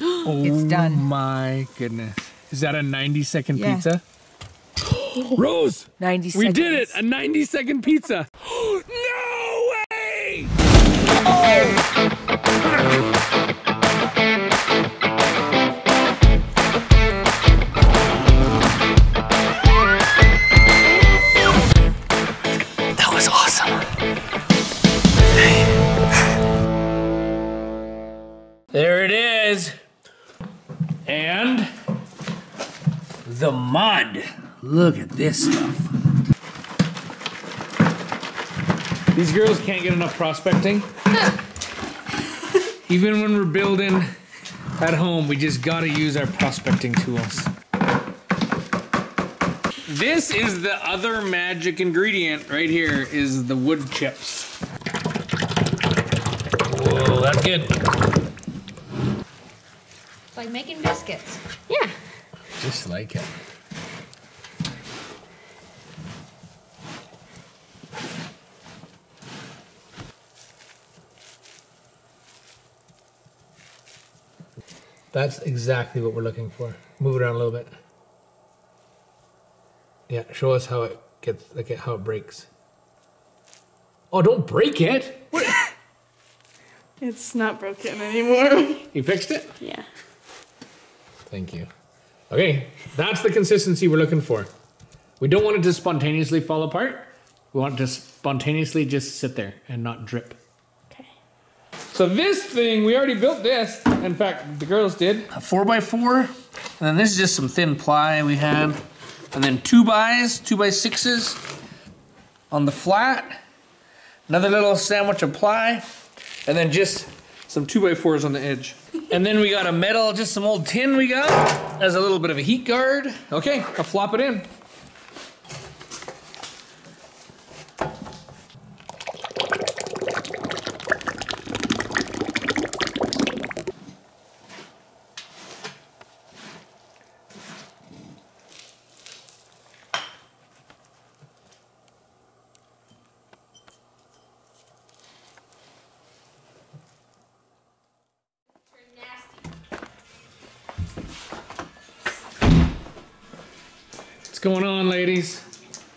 it's oh done. Oh my goodness. Is that a 90 second Yeah. pizza? Rose! 90 seconds. We did it! A 90 second pizza! no way! That Look at this stuff. These girls can't get enough prospecting. Even when we're building at home, we just gotta use our prospecting tools. This is the other magic ingredient right here is the wood chips. Whoa, that's good. It's like making biscuits. Yeah. Just like it. That's exactly what we're looking for. Move it around a little bit. Yeah, show us how it gets, like how it breaks. Oh, don't break it! It's not broken anymore. You fixed it? yeah. Thank you. Okay, that's the consistency we're looking for. We don't want it to spontaneously fall apart. We want it to spontaneously just sit there and not drip. So this thing, we already built this. In fact, the girls did. A four by four. And then this is just some thin ply we had. And then two bys, two by sixes on the flat. Another little sandwich of ply. And then just some two by fours on the edge. And then we got a metal, just some old tin we got as a little bit of a heat guard. Okay, I'll flop it in. What's going on, ladies?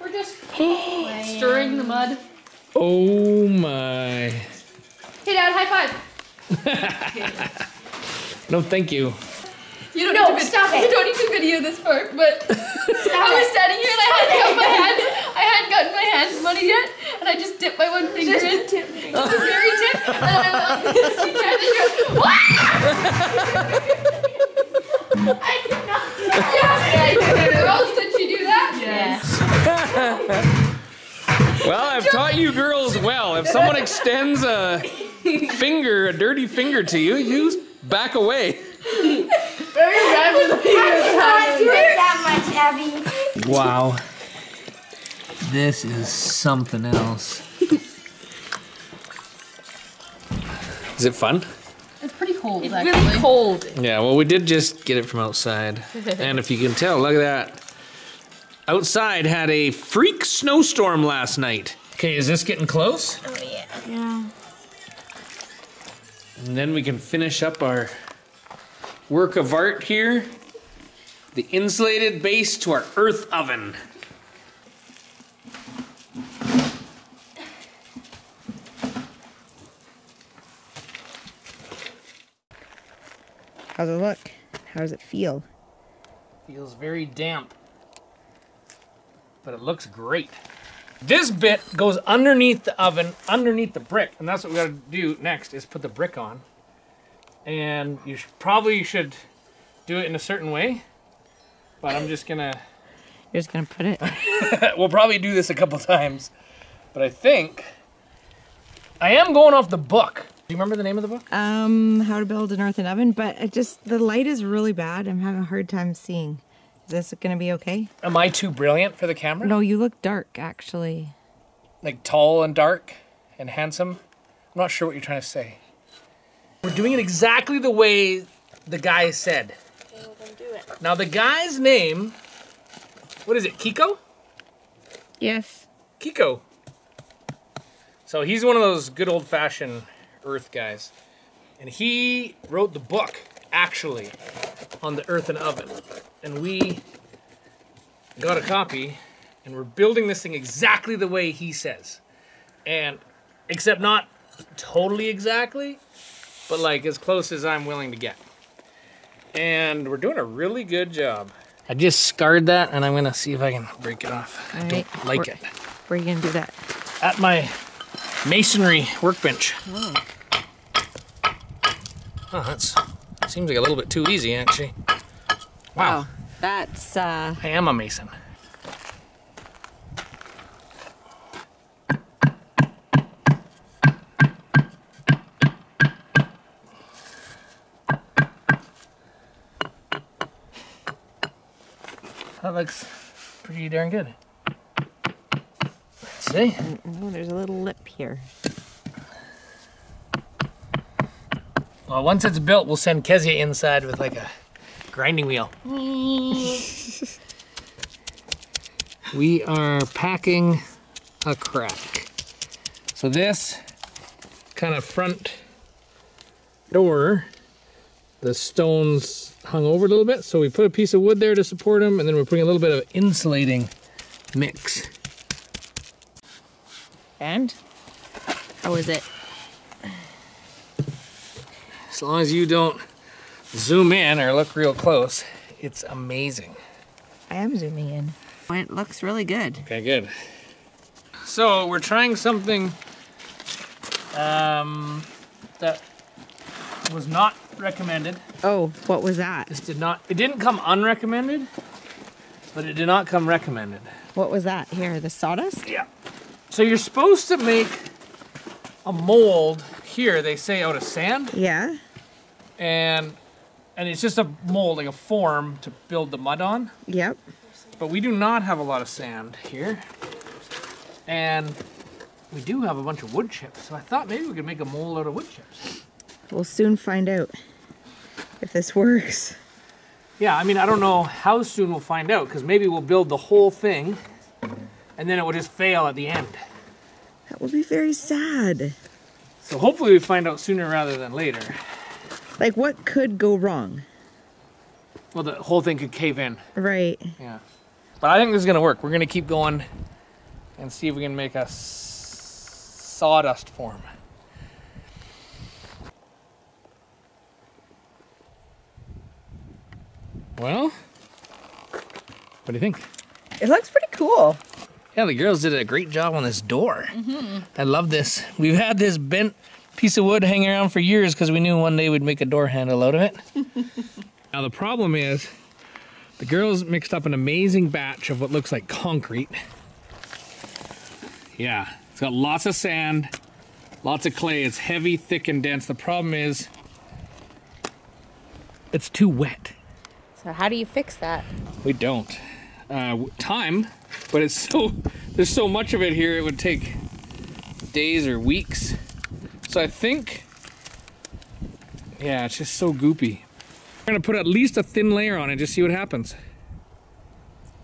We're just stirring the mud. Oh my. Hey, Dad, high five. No, thank you. You don't No, need to vid- stop it. You don't need to video this part, but I was standing here and I hadn't got my hand. I hadn't gotten my hands money yet, and I just dipped my one finger Just in. the tip. Just the very tip, and then I went like this. You tried to go, "Wah!" I did not do that. Yeah, girls, did she do that? Yes. Well, I've taught you girls well. If someone extends a finger, a dirty finger to you, you back away. Very rapidly. Can't do that much, Abby. Wow. This is something else. Is it fun? It's pretty cold, It's actually. really cold. Yeah, well, we did just get it from outside. and if you can tell, look at that. Outside had a freak snowstorm last night. Okay, is this getting close? Oh, yeah. Yeah. And then we can finish up our work of art here. The insulated base to our earth oven. How's it look? How does it feel? Feels very damp. But it looks great. This bit goes underneath the oven, underneath the brick, and that's what we gotta do next is put the brick on. And you sh- probably should do it in a certain way, but I'm just gonna. You're just gonna put it. we'll probably do this a couple times, but I think I am going off the book. Do you remember the name of the book? Um, how to build an earthen oven, but it just the light is really bad. I'm having a hard time seeing. Is this gonna be okay? Am I too brilliant for the camera? No, you look dark actually. like tall and dark and handsome. I'm not sure what you're trying to say. We're doing it exactly the way the guy said. Now the guy's name, what is it? Kiko? Yes. Kiko. So he's one of those good old fashioned Earth guys. And he wrote the book. actually on the earthen oven. And we got a copy and we're building this thing exactly the way he says. And except not totally exactly, but like as close as I'm willing to get. And we're doing a really good job. I just scarred that and I'm gonna see if I can break it off. I don't right. like Where- it. Where are you gonna do that? At my masonry workbench. Oh. Oh, that's seems like a little bit too easy actually. Wow, That's uh I am a mason. That looks pretty darn good. Let's see. oh, there's a little lip here. Well, once it's built, we'll send Kezia inside with like a grinding wheel. we are packing a crack. So this kind of front door, the stones hung over a little bit. So we put a piece of wood there to support them, and then we're putting a little bit of insulating mix. And how is it? As long as you don't zoom in or look real close, it's amazing. I am zooming in. It looks really good. Okay, good. So we're trying something um, that was not recommended. Oh, what was that? This did not. It didn't come unrecommended, but it did not come recommended. What was that? Here, the sawdust? Yeah. So you're supposed to make a mold here. They say out of sand, Yeah. and and it's just a mold, like a form to build the mud on. Yep. But we do not have a lot of sand here. And we do have a bunch of wood chips. So I thought maybe we could make a mold out of wood chips. We'll soon find out if this works. Yeah, I mean, I don't know how soon we'll find out because maybe we'll build the whole thing and then it will just fail at the end. That will be very sad. So hopefully we find out sooner rather than later. Like, what could go wrong? Well, the whole thing could cave in. Right. Yeah. But I think this is going to work. We're going to keep going and see if we can make a sawdust form. Well, what do you think? It looks pretty cool. Yeah, the girls did a great job on this door. Mm-hmm. I love this. We've had this bent piece of wood hanging around for years because we knew one day we'd make a door handle out of it. now, the problem is the girls mixed up an amazing batch of what looks like concrete. Yeah, it's got lots of sand, lots of clay. It's heavy, thick, and dense. The problem is it's too wet. So, how do you fix that? We don't. Uh, time, but it's so there's so much of it here. It would take days or weeks. So I think, yeah, it's just so goopy. We're gonna put at least a thin layer on it, just see what happens.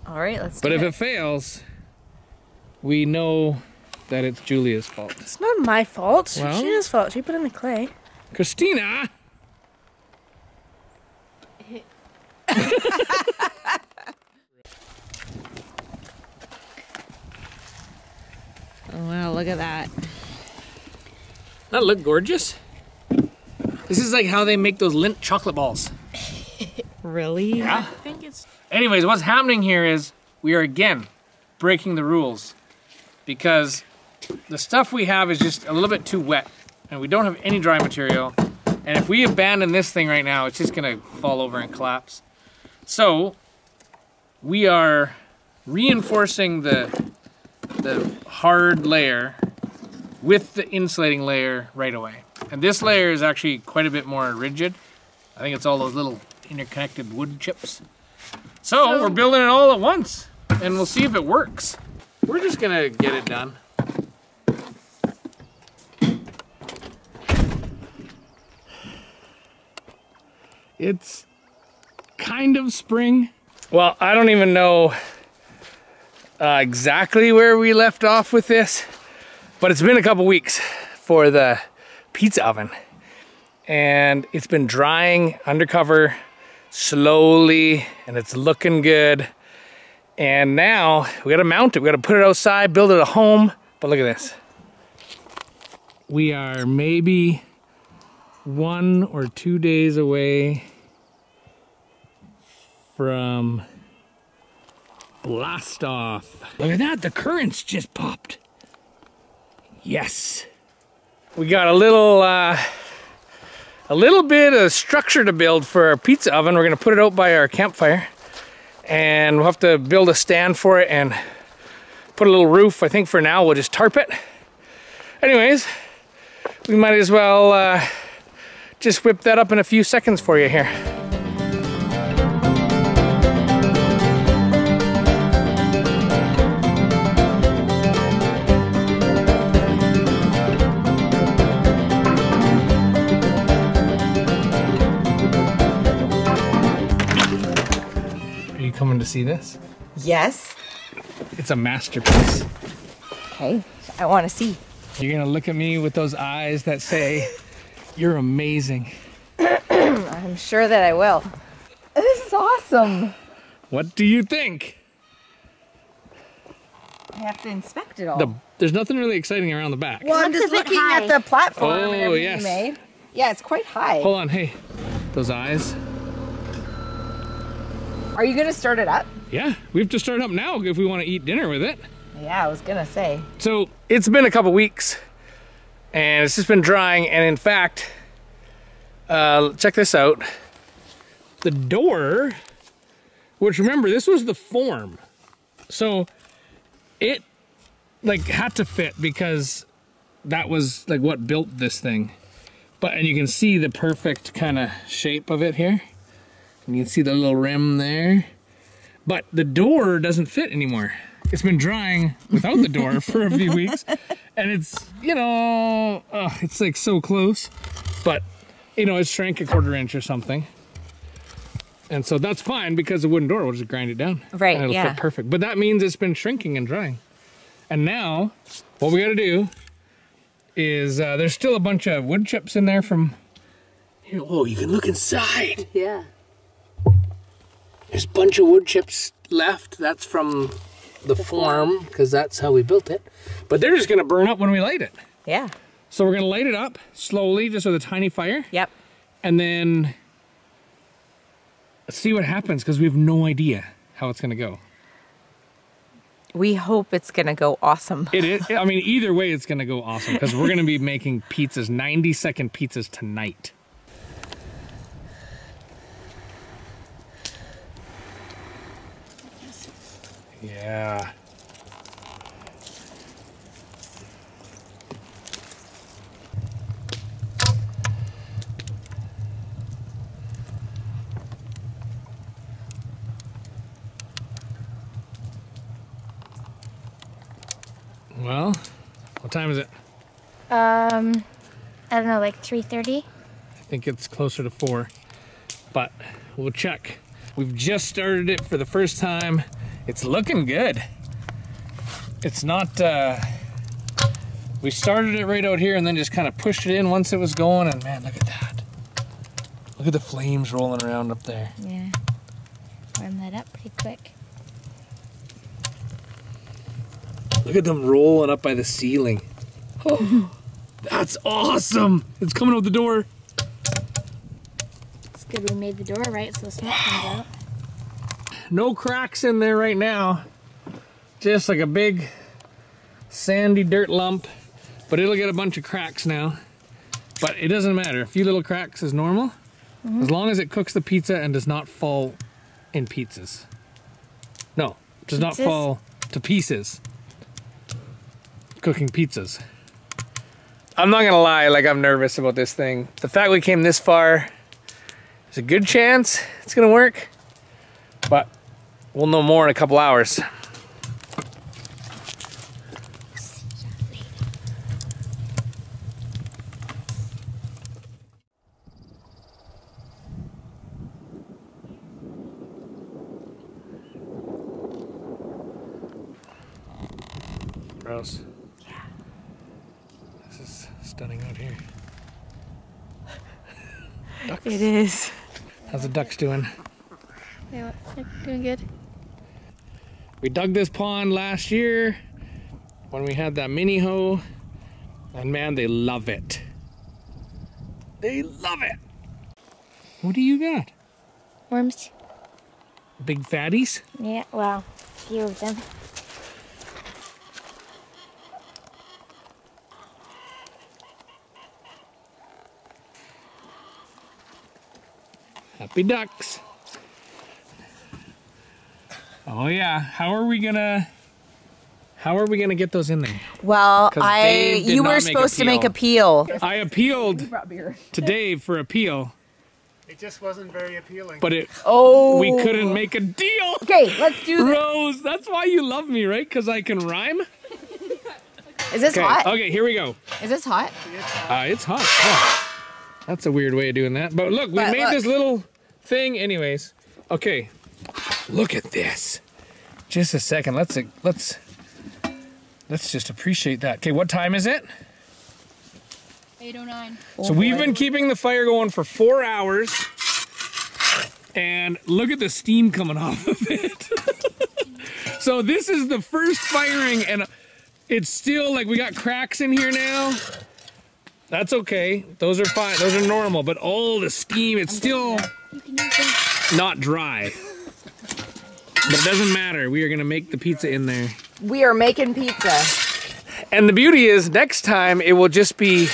All right, let's But if it fails, we know that it's Julia's fault. It's not my fault. Well- It's Gina's fault. She put in the clay. Christina. Oh, wow, look at that. That look gorgeous. This is like how they make those Lindt chocolate balls. Really? Yeah. I think it's Anyways, what's happening here is we are again breaking the rules because the stuff we have is just a little bit too wet and we don't have any dry material. And if we abandon this thing right now, it's just gonna fall over and collapse. So we are reinforcing the the hard layer with the insulating layer right away. And this layer is actually quite a bit more rigid. I think it's all those little interconnected wood chips. So, we're building it all at once, and we'll see if it works. We're just gonna get it done. It's kind of spring. Well, I don't even know uh, exactly where we left off with this, but it's been a couple weeks for the pizza oven. and it's been drying undercover slowly and it's looking good. And now we gotta mount it. We gotta put it outside, build it a home. But look at this. We are maybe one or two days away from blast off. Look at that, the currants just popped. Yes. We got a little, uh, a little bit of structure to build for our pizza oven. We're gonna put it out by our campfire and we'll have to build a stand for it and put a little roof. I think for now we'll just tarp it. Anyways, we might as well uh, just whip that up in a few seconds for you here. See this? Yes. It's a masterpiece. Okay. I want to see. You're gonna look at me with those eyes that say, you're amazing. I'm sure that I will. This is awesome. What do you think? I have to inspect it all. The, there's nothing really exciting around the back. well, I'm just looking high. at the platform Oh, and everything yes. you made. Yeah, it's quite high. Hold on, hey, those eyes. Are you gonna start it up? Yeah, we have to start up now if we want to eat dinner with it. Yeah, I was gonna say. So it's been a couple weeks and it's just been drying. And in fact, uh, check this out. The door, which remember, this was the form. So it like had to fit because that was like what built this thing. But, and you can see the perfect kind of shape of it here. And you can see the little rim there. But the door doesn't fit anymore. It's been drying without the door for a few weeks. And it's, you know, uh, it's like so close. But, you know, it shrank a quarter inch or something. And so that's fine because the wooden door will just grind it down. Right, And it'll yeah. fit perfect. But that means it's been shrinking and drying. And now, what we gotta do is uh, there's still a bunch of wood chips in there from. Here, oh, you can look inside. Yeah. There's a bunch of wood chips left. That's from the farm because that's how we built it. But they're just gonna burn up when we light it. Yeah. So we're gonna light it up slowly, just with a tiny fire, Yep. and then see what happens because we have no idea how it's gonna go. We hope it's gonna go awesome. It is. I mean, either way, it's gonna go awesome because we're gonna be making pizzas, 90 second pizzas tonight. Yeah. Well, what time is it? Um, I don't know, like 3:30. I think it's closer to four, but we'll check. We've just started it for the first time. It's looking good. It's not, uh, we started it right out here and then just kind of pushed it in once it was going and man, look at that. Look at the flames rolling around up there. Yeah. Warm that up pretty quick. Look at them rolling up by the ceiling. Oh, that's awesome. It's coming out the door. It's good we made the door right so the smoke comes out. No cracks in there right now. Just like a big sandy dirt lump. But it'll get a bunch of cracks now. But it doesn't matter. A few little cracks is normal. Mm-hmm. As long as it cooks the pizza and does not fall in pizzas. No, does not fall to pieces. Cooking pizzas. I'm not gonna lie, like I'm nervous about this thing. The fact we came this far, there's a good chance it's gonna work. But we'll know more in a couple hours. Gross. Yeah. This is stunning out here. ducks. It is. How's the ducks doing? They're doing good. We dug this pond last year when we had that mini hoe, and man, they love it. They love it. What do you got? Worms. Big fatties? Yeah, well, a few of them. Happy ducks. Oh yeah, how are we gonna? How are we gonna get those in there? Well, I you were make supposed to make appeal. appeal. I appealed to Dave for appeal, It just wasn't very appealing. but it Oh, we couldn't make a deal. Okay, let's do this. Rose, that's why you love me, right? Because I can rhyme. Is this Okay, hot? okay, here we go. Is this hot? Uh, it's hot. Oh, that's a weird way of doing that. But look, we But made look. this little thing, anyways. Okay, look at this. Just a second. Let's let's let's just appreciate that. Okay, what time is it? 809. So we've been keeping the fire going for four hours, and look at the steam coming off of it. so this is the first firing, and it's still like we got cracks in here now. That's okay. Those are fine. Those are normal. But all the steam, it's still not dry. But it doesn't matter. We are gonna make the pizza in there. We are making pizza. And the beauty is, next time it will just be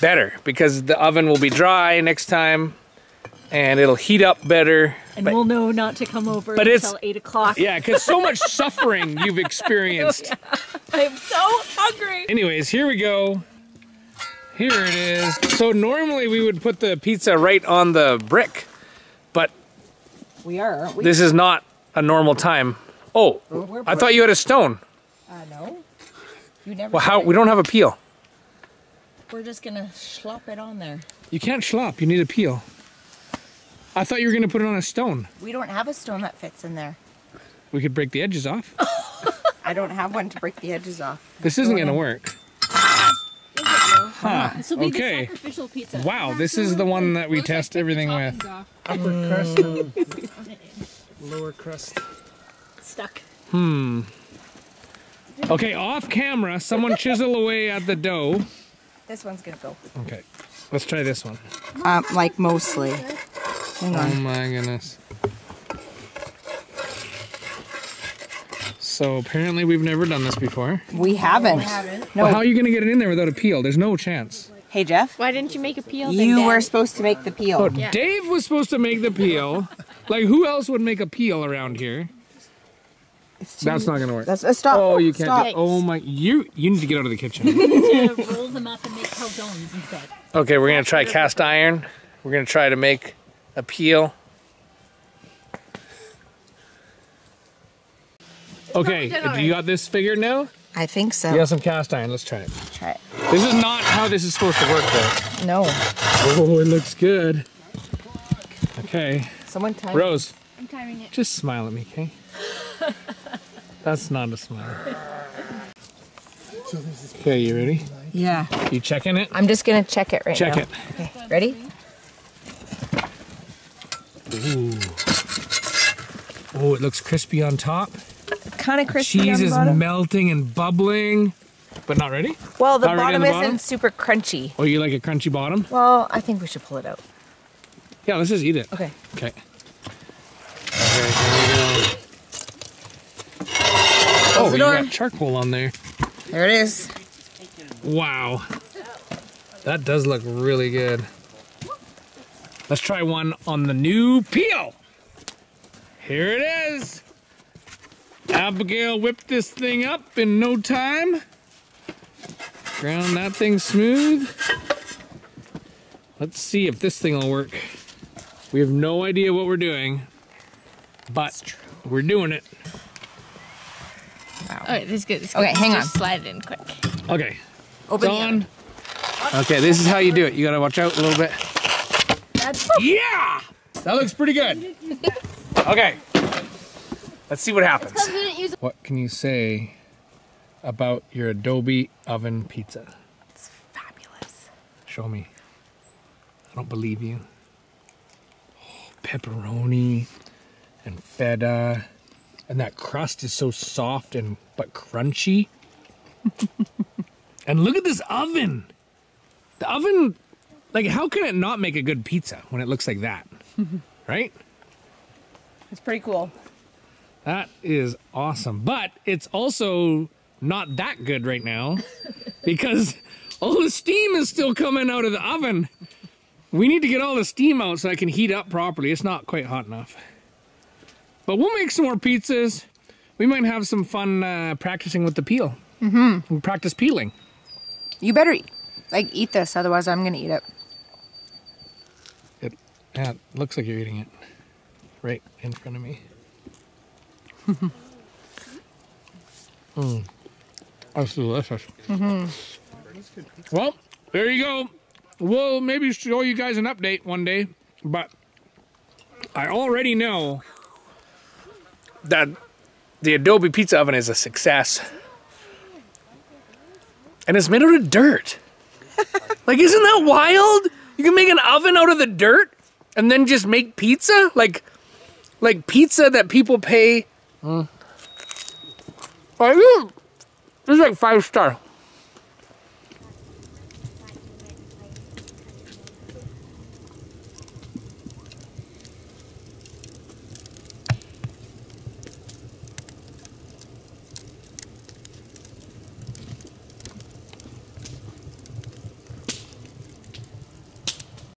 better because the oven will be dry next time, and it'll heat up better. And But- we'll know not to come over But it's- until 8 o'clock. Yeah, because so much suffering you've experienced. I'm so hungry. Anyways, here we go. Here it is. So normally we would put the pizza right on the brick, but We are, aren't we? this is not a normal time. Oh, I thought you had a stone. Uh, no. You never. Well, how? We don't have a peel. We're just gonna slop it on there. You can't schlop. You need a peel. I thought you were gonna put it on a stone. We don't have a stone that fits in there. We could break the edges off. I don't have one to break the edges off. This isn't gonna work. Huh. This will be Okay. the sacrificial pizza. Wow, this is the one that we test everything with. Upper crust and lower crust. Stuck. Hmm. Okay, off camera, someone chisel away at the dough. This one's gonna go. Okay, let's try this one. Um, like mostly. Hang Oh my goodness. So apparently we've never done this before. We haven't. No. Well, how are you gonna get it in there without a peel? There's no chance. hey Jeff. Why didn't you make a peel? You Dad? were supposed to make the peel. Oh, Dave was supposed to make the peel. Like who else would make a peel around here? That's not gonna work. That's a stop. Oh, you can't. Stop. Do, oh my! You you need to get out of the kitchen. roll them up and make calzones instead. okay, we're gonna try cast iron. We're gonna try to make a peel. Okay, do you got this figured now? I think so. You got some cast iron. Let's try it. Try it. This is not how this is supposed to work, though. No. Oh, it looks good. Okay, Someone time. Rose, I'm timing it. just smile at me, okay? That's not a smile. Okay, you ready? Yeah. You checking it? I'm just gonna check it right Check now. Check it. Okay. Ready? Ooh. Oh, it looks crispy on top. Kind of crispy Cheese on the is bottom. melting and bubbling, but not ready. well, the Not bottom the isn't bottom? super crunchy. Oh, you like a crunchy bottom? Well, I think we should pull it out. Yeah, let's just eat it. Okay. Okay. Okay, we. Oh, you got charcoal on there. There it is. Wow. That does look really good. Let's try one on the new peel. Here it is. Abigail whipped this thing up in no time. Ground that thing smooth. Let's see if this thing will work. We have no idea what we're doing, but we're doing it. Alright, this is good. This is Okay, good. hang Just slide it in quick. Okay, Open it's on. Okay, this is how you do it. You gotta watch out a little bit. Yeah! That looks pretty good. Okay. Let's see what happens. We didn't use What can you say about your Adobe oven pizza? It's fabulous. Show me. I don't believe you. Pepperoni and feta. And that crust is so soft and but crunchy. and look at this oven. The oven, like, how can it not make a good pizza when it looks like that? right? It's pretty cool. That is awesome. But it's also not that good right now because all the steam is still coming out of the oven. We need to get all the steam out so I can heat up properly. It's not quite hot enough. But we'll make some more pizzas. We might have some fun uh, practicing with the peel. Mm-hmm. We'll practice peeling. You better like eat this, otherwise I'm gonna eat it. It, yeah, it looks like you're eating it right in front of me. mm. That's delicious. Mm-hmm. Well, there you go. We'll maybe show you guys an update one day, but I already know that the Adobe Pizza Oven is a success. And it's made out of dirt. like, isn't that wild? You can make an oven out of the dirt and then just make pizza? Like, like pizza that people pay. Mm. Like, this is like five star.